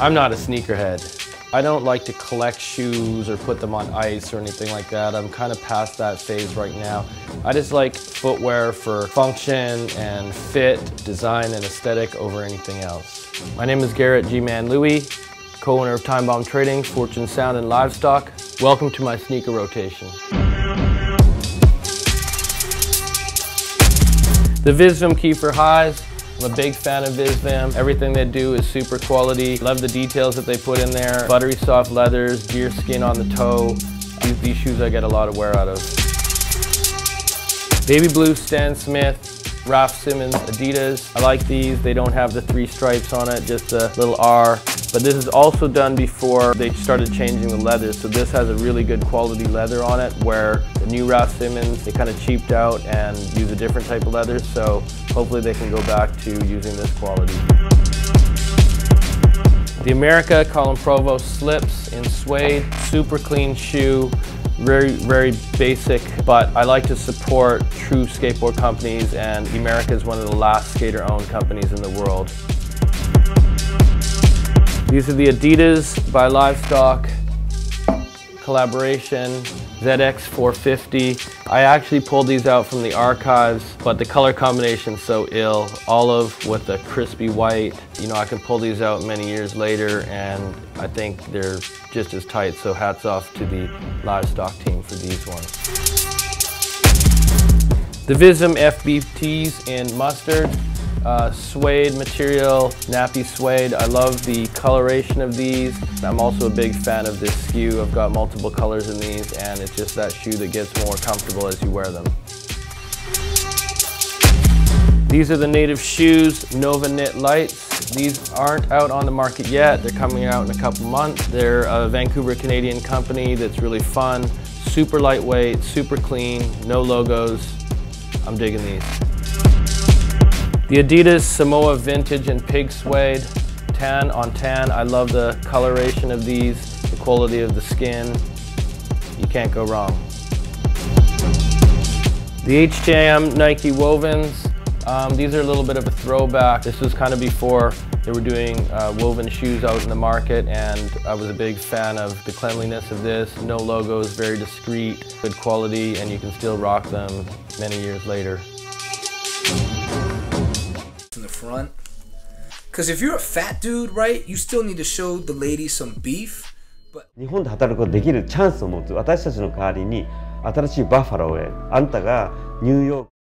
I'm not a sneakerhead. I don't like to collect shoes or put them on ice or anything like that. I'm kind of past that phase right now. I just like footwear for function and fit, design, and aesthetic over anything else. My name is Garret G-Man Louie, co-owner of Timebomb Trading, Fortune Sound and Livestock. Welcome to my sneaker rotation. The Visvim Kiefer Highs, I'm a big fan of Visvim. Everything they do is super quality. Love the details that they put in there. Buttery soft leathers, deer skin on the toe. These, these shoes I get a lot of wear out of. Baby Blue Stan Smith, Raf Simons Adidas. I like these. They don't have the three stripes on it, just a little R. But this is also done before they started changing the leather. So this has a really good quality leather on it where the new Raf Simons, they kind of cheaped out and use a different type of leather. So hopefully they can go back to using this quality. The America Colin Provost slips in suede, super clean shoe, very, very basic, but I like to support true skateboard companies and America is one of the last skater-owned companies in the world. These are the Adidas by Livestock collaboration ZX 450. I actually pulled these out from the archives, but the color combination's so ill. Olive with a crispy white. You know, I can pull these out many years later and I think they're just as tight, so hats off to the Livestock team for these ones. The Visvim FBTs in mustard uh, suede material, nappy suede. I love the coloration of these. I'm also a big fan of this SKU. I've got multiple colors in these and it's just that shoe that gets more comfortable as you wear them. These are the native shoes, Nova Knit Lights. These aren't out on the market yet. They're coming out in a couple months. They're a Vancouver Canadian company that's really fun, super lightweight, super clean, no logos. I'm digging these. The Adidas Samoa Vintage and Pig Suede, tan on tan. I love the coloration of these, the quality of the skin. You can't go wrong. The HTM Nike Wovens, um, these are a little bit of a throwback. This was kind of before they were doing uh, woven shoes out in the market and I was a big fan of the cleanliness of this. No logos, very discreet, good quality, and you can still rock them many years later front. Because if you're a fat dude, right, you still need to show the lady some beef. But 日本で働くことできるチャンスを持つ私たちの代わりに新しいバッファローへあんたがニューヨーク